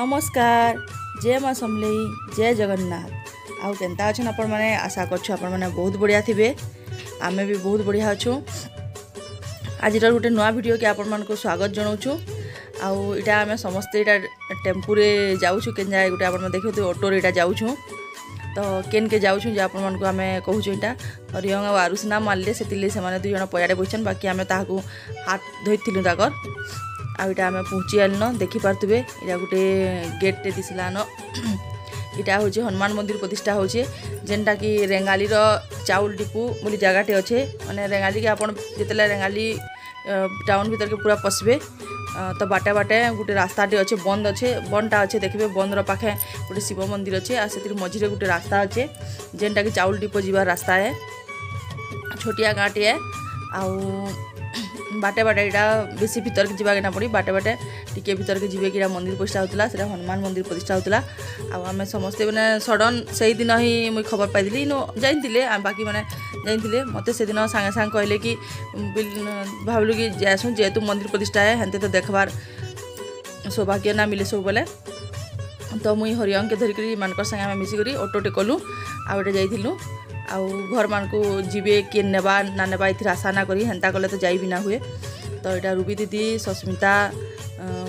নমস্কার জয় মা সমলেই জয় জগন্নাথ আউ কেন্তা অছেন আপনার আশা করছু আপনার বহুত বড়িয়া থিবে আমি বি বহুত বড়িয়া অছু আজির গোটে নয় ভিডিও কি আপনার স্বাগত জনাওছু আউ এটা আমি সমস্তে এটা টেম্পুরে যাওছু কেন যায় গোটে আপনার দেখু অটোরে এটা যাওছু তো কেনকে যাওছু যে আপনার আমি কହୁছু এটা হরিয়ং আউ আরুষ না মারলে সেতিলে সে দুইজন পয়াড়ে বসছেন বাকি আমি তাহলে হাত ধরিলু তাকর আলি ন দেখি आलन देखिपारे एटा গেটটে गेटटे ন এটা হচ্ছে হনুমান মন্দির প্রতিষ্ঠা হচ্ছে যেটা কি রেঙ্গালির চাউল ডিপু বলে জায়গাটি অছে মানে রেঙ্গালিকে আপনার যেতলে রেঙ্গালি টাউন ভিতরকে পুরা পশবে তো বাটে বাটে গোটে রাস্তাটি ଅଛେ বন্ধ অছে বনটা অছে দেখবে বন্ধর পাখে গোটে শিব মন্দির অছে আর সেটির মঝিরে গোটে রাস্তা অছে যেটা কি চাউল ডিপো যাবার রাস্তা ছোটিয়া গাঁটিয়ে আউ ବାଟେ ବାଟେ ଏଇଟା ବେଶୀ ଭିତରକେ ଯିବାକେ ନା ପଡ଼ି ବାଟେ ବାଟେ ଟିକେ ଭିତରକେ ଯିବେ କି ଏଇଟା ମନ୍ଦିର ପ୍ରତିଷ୍ଠା ହେଉଥିଲା ସେଇଟା ହନୁମାନ ମନ୍ଦିର ପ୍ରତିଷ୍ଠା ହେଉଥିଲା ଆଉ ଆମେ ସମସ୍ତେ ମାନେ ସଡ଼ନ୍ ସେଇଦିନ ହିଁ ମୁଇଁ ଖବର ପାଇଥିଲି ଇନୁ ଯାଇଥିଲେ ବାକି ମାନେ ଯାଇଥିଲେ ମୋତେ ସେଦିନ ସାଙ୍ଗେ ସାଙ୍ଗେ କହିଲେ କି ଭାବିଲୁ କି ଯାଏସୁଁ ଯେହେତୁ ମନ୍ଦିର ପ୍ରତିଷ୍ଠା ହେ ହେନ୍ତି ତ ଦେଖ୍ବାର ସୌଭାଗ୍ୟ ନା ମିଲେ ସବୁବେଲେ ତ ମୁଇଁ ହରିଅଙ୍ଗକେ ଧରିକରି ଏମାନଙ୍କର ସାଙ୍ଗେ ଆମେ ମିଶିକରି ଅଟୋଟେ କଲୁ ଆଉ ଗୋଟେ ଯାଇଥିଲୁ ଆଉ ଘରମାନଙ୍କୁ ଯିବେ କିଏ ନେବା ନା ନେବା ଏଥିରେ ଆଶା ନା କରି ହେନ୍ତା କଲେ ତ ଯାଇ ବି ନା ହୁଏ ତ ଏଇଟା ରୁବି ଦିଦି ସସ୍ମିତା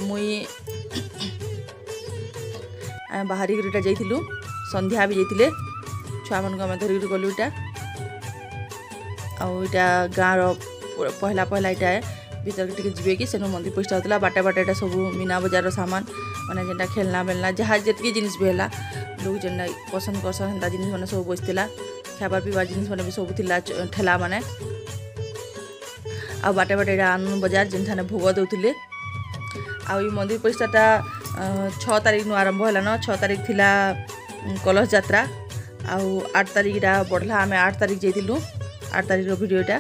ମୁଇଁ ଆମେ ବାହାରିକରି ଏଇଟା ଯାଇଥିଲୁ ସନ୍ଧ୍ୟା ବି ଯାଇଥିଲେ ଛୁଆମାନଙ୍କୁ ଆମେ ଧରିକରି ଗଲୁ ଏଇଟା ଆଉ ଏଇଟା ଗାଁର ପହିଲା ପହିଲା ଏଇଟା ଭିତରକୁ ଟିକେ ଯିବେ କି ସେନୁ ମନ୍ଦିର ପଇସା ହେଉଥିଲା ବାଟେ ବାଟେ ଏଇଟା ସବୁ ମୀନା ବଜାରର ସାମାନ ମାନେ ଯେନ୍ଟା ଖେଳନା ବେଳନା ଯାହା ଯେତିକି ଜିନିଷ ବି ହେଲା ଲୋକ ଯେନ୍ଟା ପସନ୍ଦ କରସନ୍ ହେନ୍ତା ଜିନିଷମାନେ ସବୁ ବସିଥିଲା ଖାଇବା ପିଇବା ମାନେ ବି ସବୁ ଥିଲା ଠେଲାମାନେ ଆଉ ବାଟେ ବାଟେ ଏଇଟା ଆନନ୍ଦ ବଜାର ଯେନ୍ଠାନେ ଭୋଗ ଦେଉଥିଲେ ଆଉ ଏଇ ମନ୍ଦିର ପରିଷ୍ଠାଟା ଛଅ ତାରିଖନୁ ଆରମ୍ଭ ହେଲାନ ଛଅ ତାରିଖ ଥିଲା କଲସ ଯାତ୍ରା ଆଉ ଆଠ ତାରିଖଟା ବଢ଼ିଲା ଆମେ ଆଠ ତାରିଖ ଯାଇଥିଲୁ ଆଠ ତାରିଖର ଭିଡ଼ିଓଟା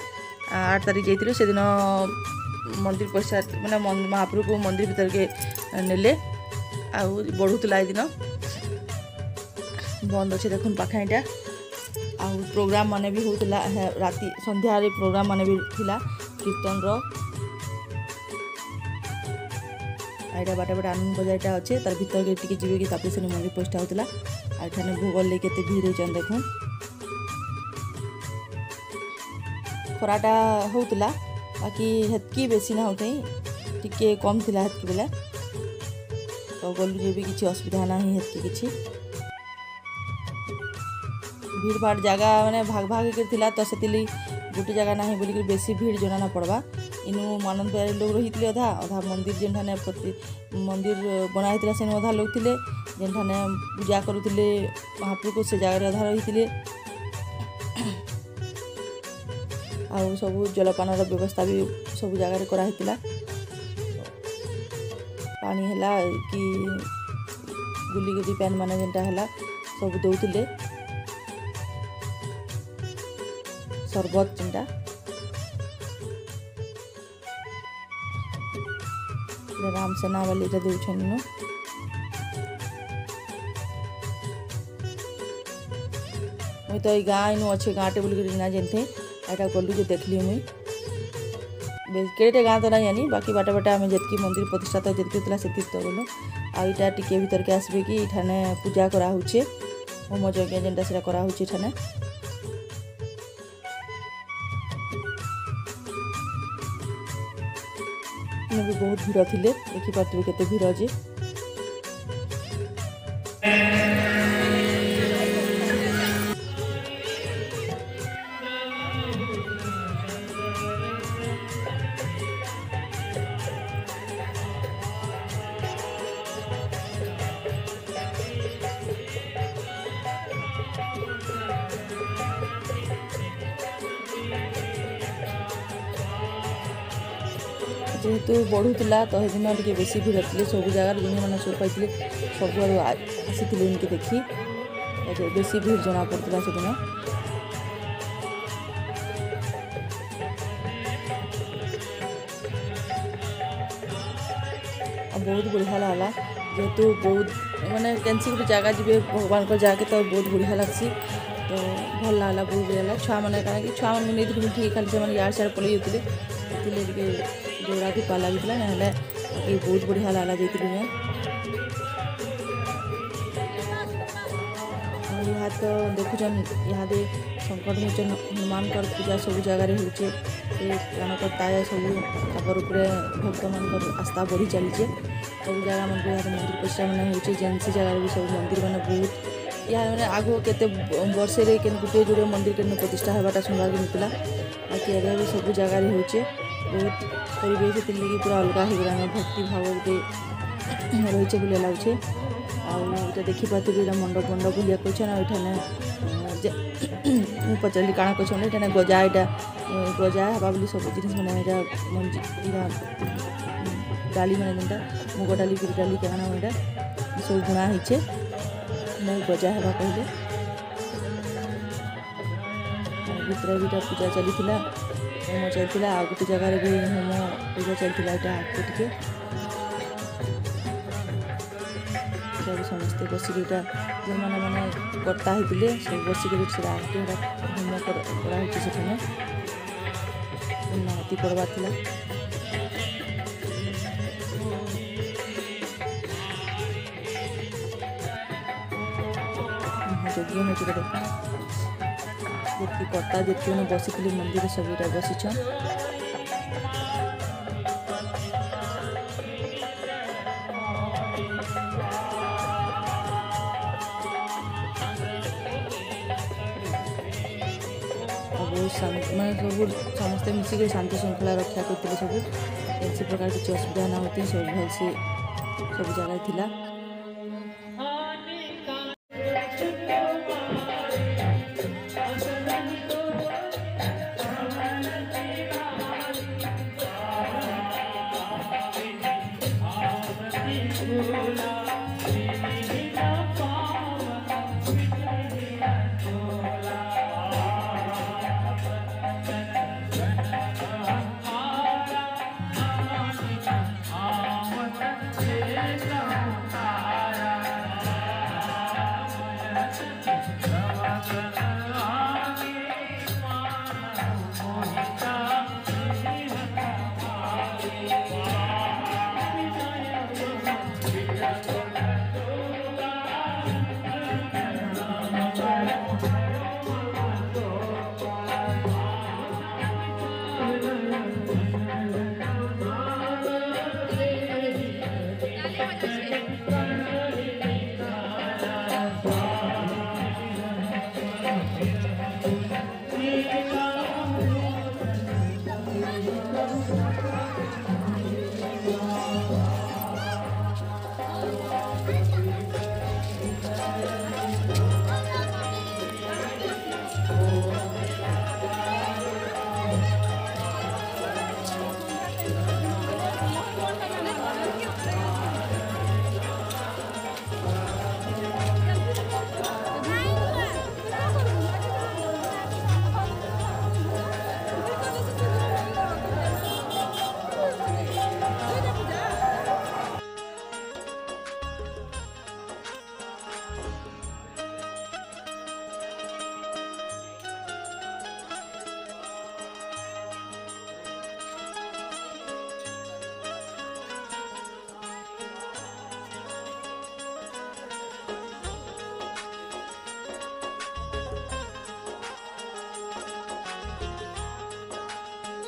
ଆଠ ତାରିଖ ଯାଇଥିଲୁ ସେଦିନ ମନ୍ଦିର ପଇସା ମାନେ ମହାପ୍ରଭୁକୁ ମନ୍ଦିର ଭିତରକେ ନେଲେ ଆଉ ବଢ଼ୁଥିଲା ଏଦିନ ବନ୍ଦ ଅଛି ଦେଖୁନ୍ ପାଖା ଏଇଟା आउ प्रोग्राम मन भी होता राति सन्धार प्रोग्राम मन भी थी कीर्तन रहा बाटे बाटे आनंद बजार अच्छे तार भर के टिके जीवे कि मंदिर पोस्ट होता आठने भूगोल के देख खराटा होता बाकी बेसी ना होता टिके कम थी हेतक बेले तो गलू जब भी किसी असुविधा ना हेतक किसी ଭିଡ଼ ଭାଡ଼ ଜାଗା ମାନେ ଭାଗ ଭାଗ ହେଇକରି ଥିଲା ତ ସେଥିଲାଗି ଗୋଟେ ଜାଗା ନାହିଁ ବୋଲିକିରି ବେଶୀ ଭିଡ଼ ଜଣା ନା ପଡ଼ବା ଇନୁ ଆନନ୍ଦ ବିହାରୀ ଲୋକ ରହିଥିଲେ ଅଧା ଅଧା ମନ୍ଦିର ଯେନ୍ଠାନେ ପ୍ରତି ମନ୍ଦିର ବନା ହେଇଥିଲା ସେନୁ ଅଧା ଲୋକ ଥିଲେ ଯେନ୍ଠାନେ ପୂଜା କରୁଥିଲେ ମହାପ୍ରଭୁକୁ ସେ ଜାଗାରେ ଅଧା ରହିଥିଲେ ଆଉ ସବୁ ଜଳପାନର ବ୍ୟବସ୍ଥା ବି ସବୁ ଜାଗାରେ କରାହେଇଥିଲା ପାଣି ହେଲା କି ଗୁଲିଗୁଲି ପ୍ୟାନ୍ ମାନେ ଯେନ୍ଟା ହେଲା ସବୁ ଦେଉଥିଲେ शरबत चिंडा आराम वाली नावली का दूछन मुई तो गाँ इन अच्छे गाँटे बोलिक ना जानते एटा गलु जो देखली मुई केटे गाँ तो ना जानी बाकी बाटा बाटा आम जितकी मंदिर प्रतिष्ठा तो जितकी से तो गलु आईटा टी भर के आसबे कि पूजा कराहे होम यज्ञ जेनटा से कराहे ଏଠିନେ ବି ବହୁତ ଭିଡ଼ ଥିଲେ ଦେଖିପାରୁଥିବେ କେତେ ଭିଡ଼ ଯେ ऋतु बढ़ूला तो दिन टे बे भिड़ सब जगार जो मैंने सो पाई सब आसी इनके देखिए बेस भिड़ जना पड़ा से दिन बहुत बढ़िया लगला जेहेतु बहुत मानने के जगह जी भगवान को जगह तो बहुत बढ़िया लग्सी तो भल लगला बहुत बढ़िया लगे छुआ मैंने कहीं छुआ मैंने ठीक खाली से यार सियाड़े पलिजे टे जोड़ा भी पाला भी ना ये बहुत बढ़िया लाला जाए है यहाँ तो देखुन यहाँ संकट होचन हनुमान पूजा सब जगार हो प्राणकर्ताय सब उपरे भक्त मान आस्था बढ़ी चलिए सब जगह मानक तो मंदिर प्रतिष्ठा मैंने जेन्सी जगार भी सब मंदिर मैंने बहुत या मैंने आगो के बर्षे गोटे जोड़े मंदिर के प्रतिष्ठा होगा सौभाग्य होता है आगे सब जगार हो बहुत परेश पूरा अलग हो गला भक्ति भाव गोटे रही है लगे आ देखी पाथी मंडप मंड बुलिया कर पचार कण कहना गजा यहाँ गजा हाँ बोली सब जिन मैंने डाली मैंने मुग डाली पीर डाली कैना सब गुणा नहीं बजा है कहले भितर हाँ, भी तो पूजा चली होम चली आ गोटे जगार भी होम पूजा चली आगे टे समस्ते बस जो मैंने मैंने कर्ता है सब बस आगे होम कराने नाती पड़वा ଯୋଗ୍ୟ ନଜର ଦରକାର ଯେତିକି କର୍ତ୍ତା ଯେତିକି ବସିଥିଲି ମନ୍ଦିର ସବୁରେ ବସିଛନ୍ ମାନେ ସବୁ ସମସ୍ତେ ମିଶିକି ଶାନ୍ତି ଶୃଙ୍ଖଳା ରକ୍ଷା କରୁଥିଲେ ସବୁ କୌଣସି ପ୍ରକାର କିଛି ଅସୁବିଧା ନ ହେଉଥିଲେ ସବୁ ଭଲସେ ସବୁ ଜାଗାରେ ଥିଲା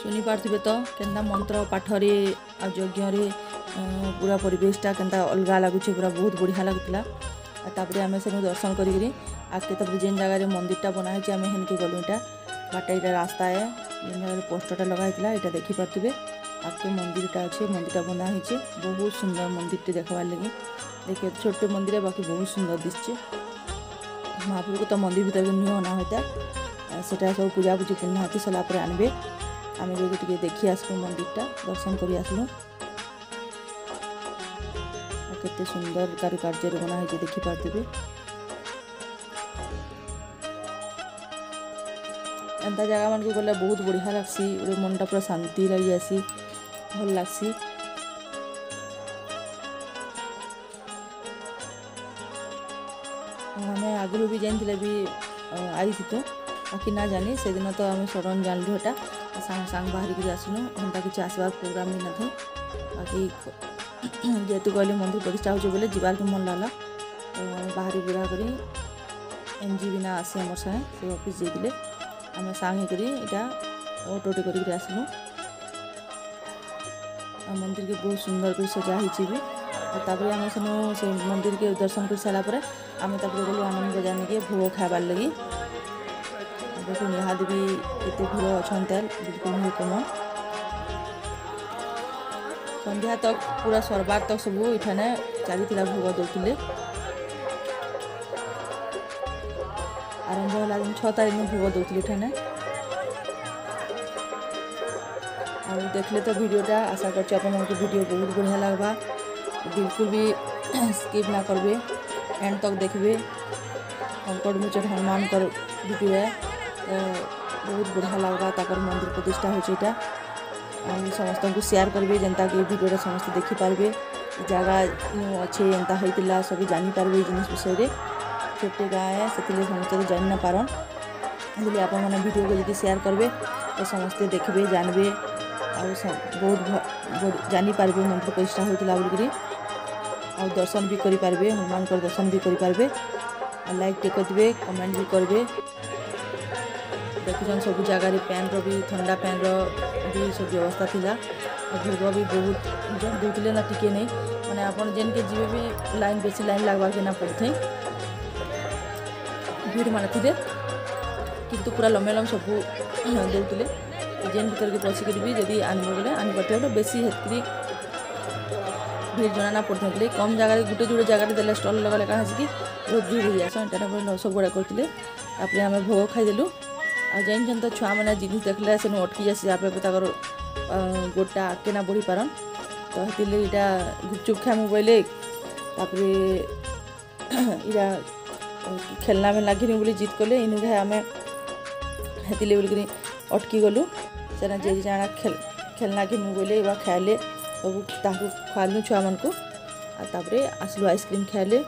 ଶୁଣିପାରୁଥିବେ ତ କେନ୍ତା ମନ୍ତ୍ର ପାଠରେ ଆଉ ଯଜ୍ଞରେ ପୁରା ପରିବେଶଟା କେନ୍ତା ଅଲଗା ଲାଗୁଛି ପୁରା ବହୁତ ବଢ଼ିଆ ଲାଗୁଥିଲା ଆଉ ତାପରେ ଆମେ ସେନୁ ଦର୍ଶନ କରିକିରି ଆଗ୍କେ ତାପରେ ଯେନ୍ ଜାଗାରେ ମନ୍ଦିରଟା ବନା ହେଇଛି ଆମେ ହେନ୍କେ ଗଲୁ ଏଇଟା ବାଟ ଏଇଟା ରାସ୍ତା ଏ ଯେନ୍ ଜାଗାରେ ପୋଷ୍ଟରଟା ଲଗା ହେଇଥିଲା ଏଇଟା ଦେଖିପାରୁଥିବେ ଆଗ୍କେ ମନ୍ଦିରଟା ଅଛି ମନ୍ଦିରଟା ବନା ହେଇଛି ବହୁତ ସୁନ୍ଦର ମନ୍ଦିରଟେ ଦେଖବାର୍ ଲାଗି দেখে ছোট্ট মন্দিরে বাকি বহু সুন্দর দিচ্ছে মহাপ্রভুকে তো মন্দির ভিতরে নিয়ে আনা হইতা ସେଟା ସବୁ ପୂଜାପୂଜି পুণ্যাহাতি ସରିଲା ପରେ আনবে আমি ଯାଇକି ଟିକେ ଦେଖି ଆସିଲୁ ମନ୍ଦିରଟା ଦର୍ଶନ କରି ଆସିଲୁ ଆଉ କେତେ ସୁନ୍ଦର କାରୁକାର୍ଯ୍ୟରେ ବନା ହେଇଛି ଦେଖିପାରୁଥିବେ ଏନ୍ତା ଜାଗାମାନଙ୍କୁ ଗଲେ ବହୁତ ବଢ଼ିଆ ଲାଗ୍ସି ଗୋଟେ ମନଟା ପୁରା ଶାନ୍ତି ଲାଗିଯାଏସି ଭଲ ଲାଗ୍ସି ଆମେ ଆଗରୁ ବି ଜାଣିଥିଲେ ବି ଆଇଥିଲୁ ବାକି ନା ଜାଣି ସେଦିନ ତ ଆମେ ସଡ଼ନ୍ ଜାଣିଲୁ ଏଟା सांग सांग बाहर करी आसनु हमटा किछ आसबार प्रोग्राम नै नथु बाकी जेतु गले मंदिर प्रतिष्ठा होजे बोले जिबार के मन लाला तो बाहरी बुरा करी एनजी बिना आसे हमर संगे से ऑफिस जे दिले हमें सांग करी एटा ऑटो टे करी करी आसनु आ मंदिर के बहुत सुंदर कर सजा हिछि बे तापर आम से मंदिर के दर्शन कर सारा आम गलू आनंद जानिए भोग खाबार लगी ଦେଖୁ ନିହାତି ବି ଏତେ ଭିଡ଼ ଅଛନ୍ତି ବିଲକୁଲ ନୁହେଁ କମ ସନ୍ଧ୍ୟା ତକ୍ ପୁରା ସର୍ବାର ତକ୍ ସବୁ ଏଠାନେ ଚାଲିଥିଲା ଭୋଗ ଦେଉଥିଲେ ଆରମ୍ଭ ହେଲା ଛଅ ତାରିଖ ଭୋଗ ଦେଉଥିଲେ ଏଠାନେ ଆଉ ଦେଖିଲେ ତ ଭିଡ଼ିଓଟା ଆଶା କରୁଛି ଆପଣମାନଙ୍କୁ ଭିଡ଼ିଓ ବହୁତ ବଢ଼ିଆ ଲାଗ୍ବା ବିଲକୁଲ ବି ସ୍କିପ୍ ନା କରିବେ ଏଣ୍ଡ ତକ୍ ଦେଖିବେ କଙ୍କଡ଼ ମୁଚଟ ହନୁମାନଙ୍କର ଭିଡ଼ିଓ बहुत बढ़िया लगवा तर मंदिर प्रतिष्ठा होटा समस्त को शेयर करेंगे जेनता कि भिडियो समस्त देखिपारे जगह अच्छे एंता होता सब जानपर ये जिन विषय में छोटे गाँ से समस्त जान ना पार बोलिए आप भिडियो को शेयर करेंगे तो समस्ते देखिए जानवे आ बहुत जानपर मंदिर प्रतिष्ठा होता बोलकर आ दर्शन भी करें हनुमान दर्शन भी करें लाइक टे करेंगे कमेंट भी करेंगे ଦେଖୁଛନ୍ ସବୁ ଜାଗାରେ ପାଏନ୍ର ବି ଥଣ୍ଡା ପାଏନ୍ର ବି ସବୁ ବ୍ୟବସ୍ଥା ଥିଲା ଧୂପ ବି ବହୁତ ଜଣ୍ ଦେଉଥିଲେ ନା ଟିକେ ନେଇ ମାନେ ଆପଣ ଯେନ୍କେ ଯିବେ ବି ଲାଇନ୍ ବେଶୀ ଲାଇନ୍ ଲାଗ୍ବାର୍କେ ନା ପଡ଼ୁଥାଏ ଭିଡ଼ମାନେ ଥିଲେ କିନ୍ତୁ ପୁରା ଲମ୍ବେ ଲମ୍ବ ସବୁ ଦେଉଥିଲେ ଯେନ୍ ଭିତରକେ ପଶିକିରି ବି ଯଦି ଆଣିବ ବୋଲେ ଆଣିପାରୁଥିବ ବୋଲେ ବେଶୀ ହେତ୍କି ଭିଡ଼ ଜଣା ନା ପଡ଼ିଥିଲେ କମ୍ ଜାଗାରେ ଗୋଟେ ଯୋଡ଼େ ଜାଗାରେ ଦେଲେ ଷ୍ଟଲ୍ ଲଗାଲେ କାଣା ହେସି କି ବହୁତ ଭିଡ଼ ହେଇଯାଏସନ୍ ଏଇଟା ସବୁଗୁଡ଼ା କରିଥିଲେ ତାପରେ ଆମେ ଭୋଗ ଖାଇଦେଲୁ आ जान तो छुआ मैंने जिन देखले से अटकी जासी आप गोटा आके ना बढ़ी पार तो हेती यहाँ गुपचुप खाए बोले इरा खेलना में लगे बोली जीत कले इन आम हेती बोल बोलकर अटकी गलु से जे जाना खेल खेलना घिमु बोले खाए खाले सब तो खुआलु छुआ मान को आसलू आइसक्रीम खाले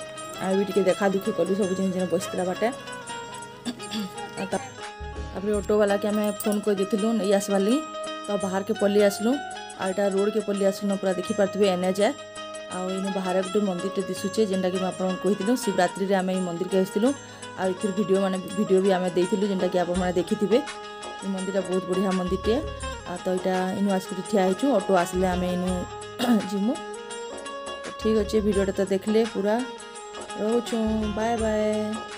आम भी टे देखा दुखी कलु सब जिन जिन बस बाटे ତାପରେ ଅଟୋବାଲାକେ ଆମେ ଫୋନ୍ କରିଦେଇଥିଲୁ ନେଇ ଆସବାର୍ ଲାଗି ତ ବାହାରକେ ପଲେଇ ଆସିଲୁ ଆଉ ଏଇଟା ରୋଡ଼କେ ପଲେଇ ଆସିଲୁ ପୁରା ଦେଖିପାରୁଥିବେ ଏନ୍ ଏଚ୍ ଆଉ ଇନୁ ବାହାରେ ଗୋଟେ ମନ୍ଦିରଟେ ଦିଶୁଛେ ଯେନ୍ଟାକି ମୁଁ ଆପଣଙ୍କୁ କହିଥିଲୁ ଶିବରାତ୍ରିରେ ଆମେ ଏଇ ମନ୍ଦିରକେ ଆସିଥିଲୁ ଆଉ ଏଥିରୁ ଭିଡ଼ିଓ ମାନେ ଭିଡ଼ିଓ ବି ଆମେ ଦେଇଥିଲୁ ଯେନ୍ଟାକି ଆପଣମାନେ ଦେଖିଥିବେ ଏ ମନ୍ଦିରଟା ବହୁତ ବଢ଼ିଆ ମନ୍ଦିରଟିଏ ଆଉ ତ ଏଇଟା ଇନୁ ଆସିକରି ଠିଆ ହେଇଛୁ ଅଟୋ ଆସିଲେ ଆମେ ଇନୁ ଯିମୁ ଠିକ୍ ଅଛି ଭିଡ଼ିଓଟା ତ ଦେଖିଲେ ପୁରା ରହୁଛୁ ବାଏ ବାଏ